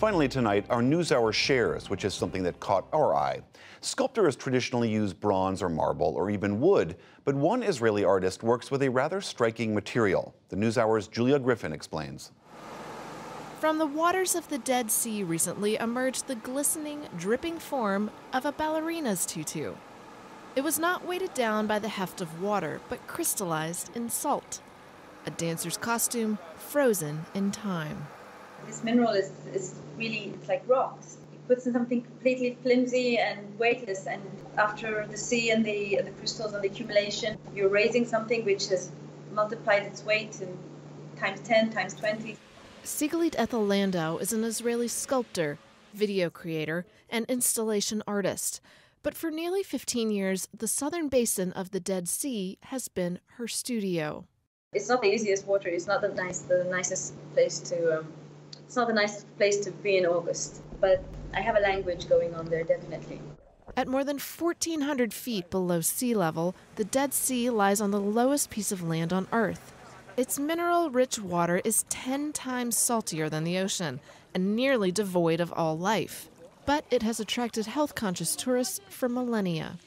Finally, tonight, our NewsHour shares, which is something that caught our eye. Sculptors traditionally use bronze or marble or even wood, but one Israeli artist works with a rather striking material. The NewsHour's Julia Griffin explains. From the waters of the Dead Sea recently emerged the glistening, dripping form of a ballerina's tutu. It was not weighted down by the heft of water, but crystallized in salt. A dancer's costume frozen in time. This mineral is, is really it's like rocks. It puts in something completely flimsy and weightless, and after the sea and the, the crystals and the accumulation, you're raising something which has multiplied its weight in times 10, times 20. Sigalit Ethel Landau is an Israeli sculptor, video creator, and installation artist. But for nearly 15 years, the southern basin of the Dead Sea has been her studio. It's not the easiest water. It's not the nice, the nicest place to um, it's not a nice place to be in August, but I have a language going on there, definitely. At more than 1,400 feet below sea level, the Dead Sea lies on the lowest piece of land on Earth. Its mineral rich water is 10 times saltier than the ocean and nearly devoid of all life. But it has attracted health conscious tourists for millennia.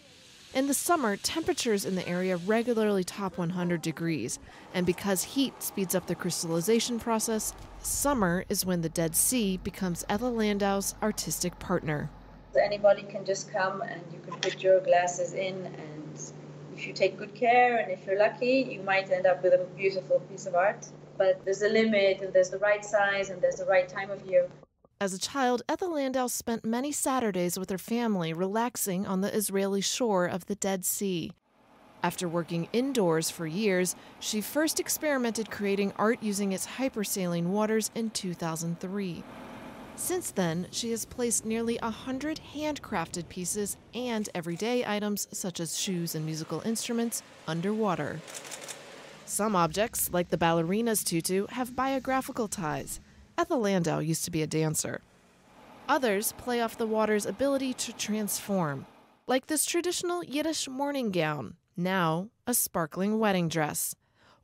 In the summer, temperatures in the area regularly top 100 degrees, and because heat speeds up the crystallization process, summer is when the Dead Sea becomes Ethel Landau's artistic partner. Anybody can just come and you can put your glasses in, and if you take good care and if you're lucky, you might end up with a beautiful piece of art. But there's a limit, and there's the right size, and there's the right time of year. As a child, Ethel Landau spent many Saturdays with her family relaxing on the Israeli shore of the Dead Sea. After working indoors for years, she first experimented creating art using its hypersaline waters in 2003. Since then, she has placed nearly a hundred handcrafted pieces and everyday items such as shoes and musical instruments underwater. Some objects, like the ballerina's tutu, have biographical ties. Ethel Landau used to be a dancer. Others play off the water's ability to transform, like this traditional Yiddish morning gown, now a sparkling wedding dress,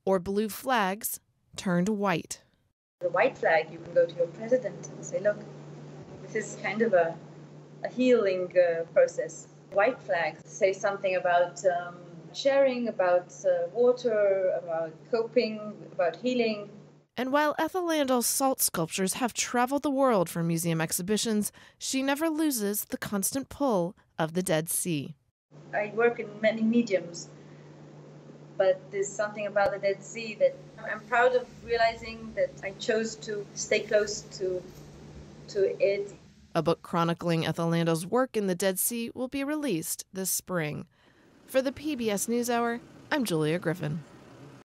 or blue flags turned white. The white flag, you can go to your president and say, look, this is kind of a, a healing uh, process. White flags say something about um, sharing, about uh, water, about coping, about healing. And while Ethel Landau's salt sculptures have traveled the world for museum exhibitions, she never loses the constant pull of the Dead Sea. I work in many mediums, but there's something about the Dead Sea that I'm proud of realizing that I chose to stay close to to it. A book chronicling Ethel Landau's work in the Dead Sea will be released this spring. For the PBS NewsHour, I'm Julia Griffin.